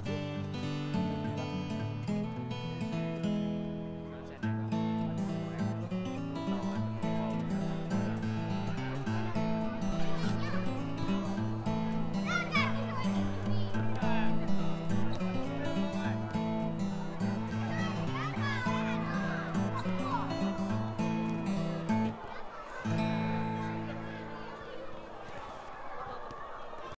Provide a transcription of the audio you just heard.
아, 네.